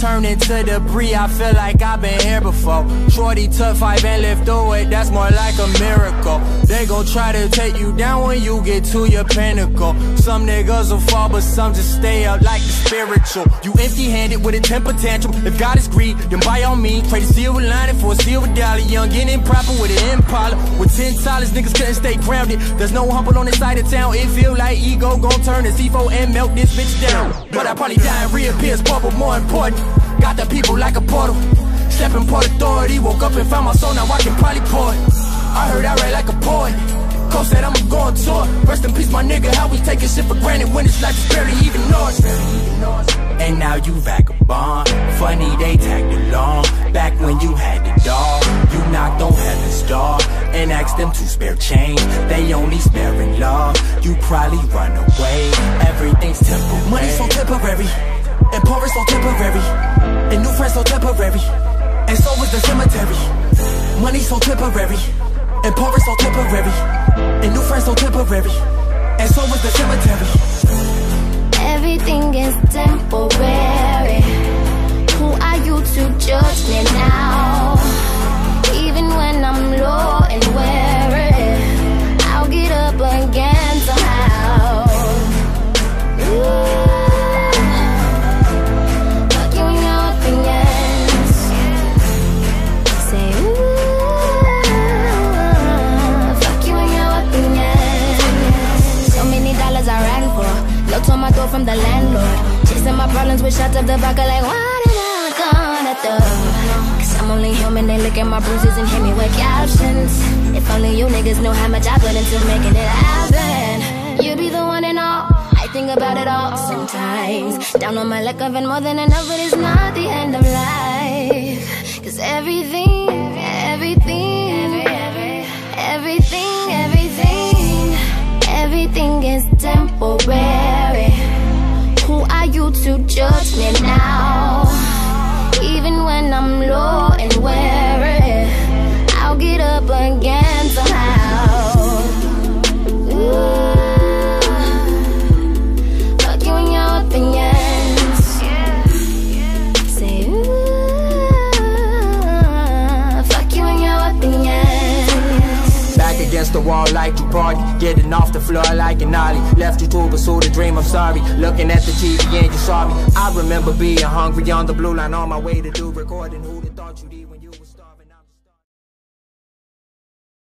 turn into debris. I feel like I've been here before. Shorty took five and lived through it, that's more like a miracle. They gon' try to take you down when you get to your pinnacle. Some niggas will fall, but some just stay up like the spiritual. You empty handed with a temper tantrum. If God is greed, then by all means, trade a silver lining for a silver dollar. Young and improper with an impala. With ten dollars, niggas couldn't stay grounded. There's no humble on this side of town. It feel like ego gon' turn to C4 and melt this bitch down. But I probably die and reappear as purple, more important. Got the people like a portal. Stepping port authority, woke up and found my soul, now I can probably pour it. I heard I write like a poet. Coach said I'ma go on tour. Rest in peace, my nigga. How we taking shit for granted when it's like it's barely even ours. And now you vagabond. Funny they tagged along. Back when you had the dog, you knocked on heaven's door and asked them to spare change. They only sparing love. You probably run away. Everything's temporary. Money's so temporary, so temporary, and new friends so temporary, and so is the cemetery. Money so temporary, and poor is so temporary, and new friends so temporary, and so is the cemetery. From the landlord. Chasing my problems with shots of the vodka, like, what am I gonna do? Cause I'm only human, they look at my bruises and hit me with captions. If only you niggas knew how much I put into making it happen. You be the one and all. I think about it all sometimes. Down on my luck, I've been more than enough, but it's not the end of life. Cause everything, everything, everything, everything, everything is temporary. Judge me now? The wall like you party. Getting off the floor like an ollie. Left you to pursue the dream, I'm sorry. Looking at the TV and you saw me. I remember being hungry on the blue line On my way to do recording. Who'd have thought you'd eat when you were starving